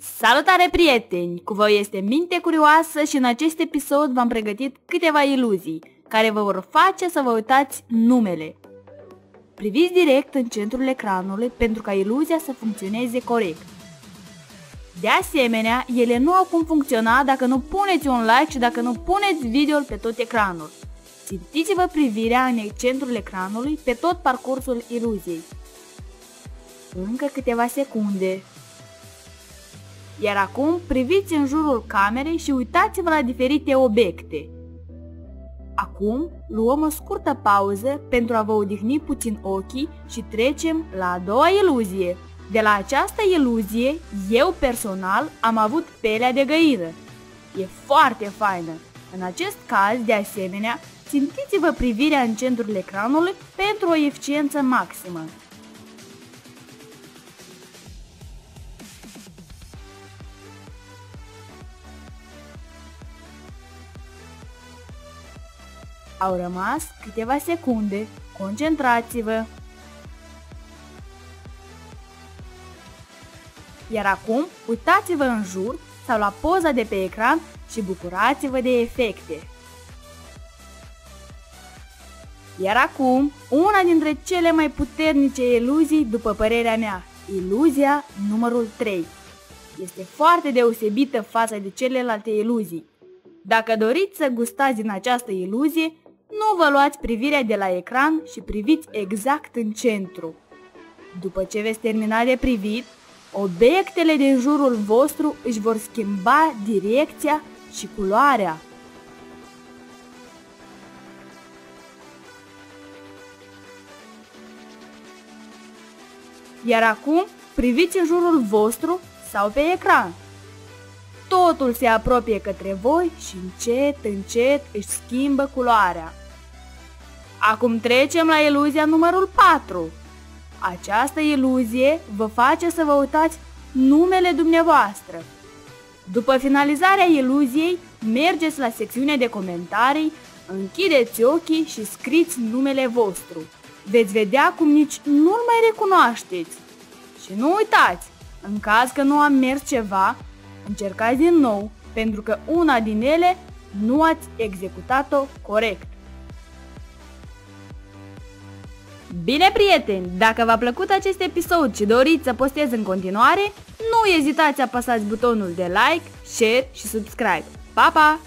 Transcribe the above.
Salutare prieteni! Cu voi este Minte Curioasă și în acest episod v-am pregătit câteva iluzii care vă vor face să vă uitați numele. Priviți direct în centrul ecranului pentru ca iluzia să funcționeze corect. De asemenea, ele nu au cum funcționa dacă nu puneți un like și dacă nu puneți video pe tot ecranul. Țintiți-vă privirea în centrul ecranului pe tot parcursul iluziei. Încă câteva secunde. Iar acum priviți în jurul camerei și uitați-vă la diferite obiecte. Acum luăm o scurtă pauză pentru a vă odihni puțin ochii și trecem la a doua iluzie. De la această iluzie, eu personal am avut pelea de găină. E foarte faină. În acest caz, de asemenea, țintiți-vă privirea în centrul ecranului pentru o eficiență maximă. Au rămas câteva secunde. Concentrați-vă! Iar acum, uitați-vă în jur sau la poza de pe ecran și bucurați-vă de efecte. Iar acum, una dintre cele mai puternice iluzii, după părerea mea, iluzia numărul 3. Este foarte deosebită față de celelalte iluzii. Dacă doriți să gustați din această iluzie, nu vă luați privirea de la ecran și priviți exact în centru. După ce veți termina de privit, obiectele din jurul vostru își vor schimba direcția și culoarea. Iar acum priviți în jurul vostru sau pe ecran. Totul se apropie către voi și încet, încet își schimbă culoarea. Acum trecem la iluzia numărul 4. Această iluzie vă face să vă uitați numele dumneavoastră. După finalizarea iluziei, mergeți la secțiunea de comentarii, închideți ochii și scriți numele vostru. Veți vedea cum nici nu-l mai recunoașteți. Și nu uitați, în caz că nu am mers ceva, încercați din nou, pentru că una din ele nu ați executat-o corect. Bine, prieteni, dacă v-a plăcut acest episod și doriți să postez în continuare, nu ezitați să apăsați butonul de like, share și subscribe. Pa, pa!